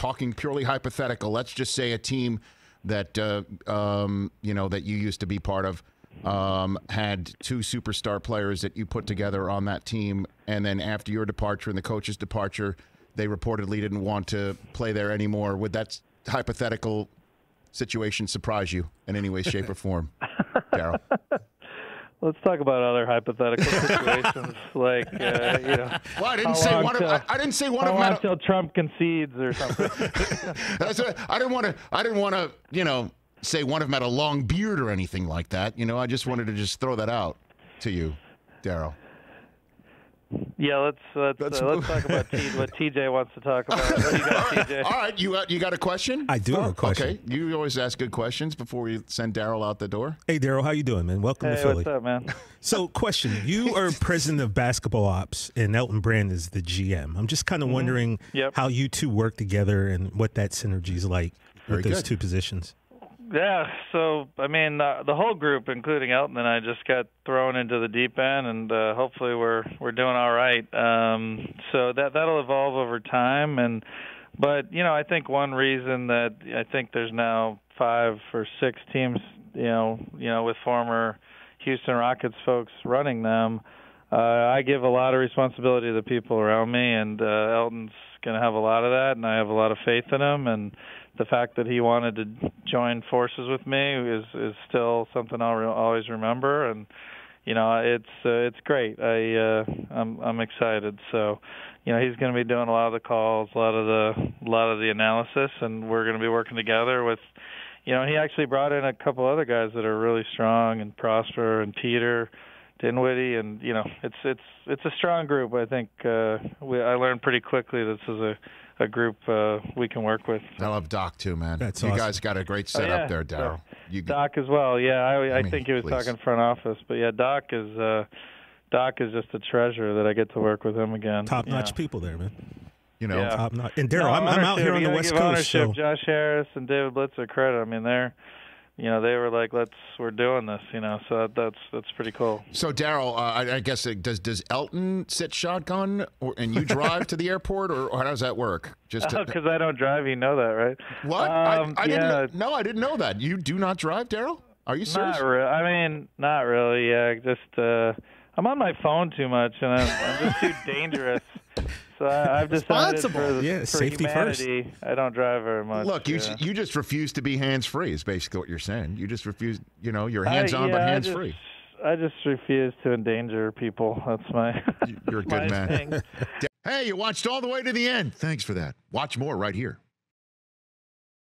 talking purely hypothetical. Let's just say a team that uh, um, you know that you used to be part of um, had two superstar players that you put together on that team, and then after your departure and the coach's departure, they reportedly didn't want to play there anymore. Would that hypothetical situation surprise you in any way, shape, or form, Daryl? Let's talk about other hypothetical situations, like uh, you know. Well, I didn't say one. Of, I, I, didn't say one of them. Until Trump concedes or something. That's what, I didn't want to. I didn't want to. You know, say one of them had a long beard or anything like that. You know, I just wanted to just throw that out to you, Daryl. Yeah, let's let's let's, uh, let's talk about T, what TJ wants to talk about. What do you got, TJ? All right, you uh, you got a question? I do have a question. Okay, you always ask good questions before you send Daryl out the door. Hey, Daryl, how you doing, man? Welcome hey, to Philly. what's up, man? So, question: You are president of basketball ops, and Elton Brand is the GM. I'm just kind of mm-hmm. wondering yep. how you two work together and what that synergy is like Very with those good. two positions. Yeah, so I mean, uh, the whole group, including Elton and I, just got thrown into the deep end, and uh, hopefully we're we're doing all right. Um, so that that'll evolve over time, and but you know, I think one reason that I think there's now five or six teams, you know, you know, with former Houston Rockets folks running them. Uh, I give a lot of responsibility to the people around me, and uh, Elton's going to have a lot of that, and I have a lot of faith in him. And the fact that he wanted to join forces with me is is still something I'll re- always remember. And you know, it's uh, it's great. I uh, I'm I'm excited. So, you know, he's going to be doing a lot of the calls, a lot of the a lot of the analysis, and we're going to be working together with. You know, he actually brought in a couple other guys that are really strong, and Prosper and Peter Dinwiddie, and you know, it's it's it's a strong group. I think uh, we, I learned pretty quickly this is a a group uh, we can work with. I love Doc too, man. That's you awesome. guys got a great setup oh, yeah. there, Daryl. You Doc as well. Yeah, I, I, I mean, think he was please. talking front office, but yeah, Doc is uh, Doc is just a treasure that I get to work with him again. Top notch know. people there, man. you know, Yeah. Top notch. And Daryl, No, I'm, I'm out here on you the gotta West give Coast, ownership. so Josh Harris and David Blitzer credit. I mean, they're you know they were like, let's we're doing this. You know, so that, that's that's pretty cool. So Daryl, uh, I, I guess it, does does Elton sit shotgun or, and you drive to the airport, or, or how does that work? Just Because I don't drive, you know that, right? what? Um, I, I yeah, didn't. No, I didn't know that. You do not drive, Daryl? Are you serious? Not really. I mean, not really. Yeah, just uh, I'm on my phone too much, and I'm, I'm just too dangerous. So I, I've decided Responsible. for, the- Yeah, for safety first. I don't drive very much. Look, you yeah. you just refuse to be hands free. Is basically what you're saying. You just refuse. You know, you're hands on but yeah, I hands free. I just refuse to endanger people. That's my. You're a good man. Hey, you watched all the way to the end. Thanks for that. Watch more right here.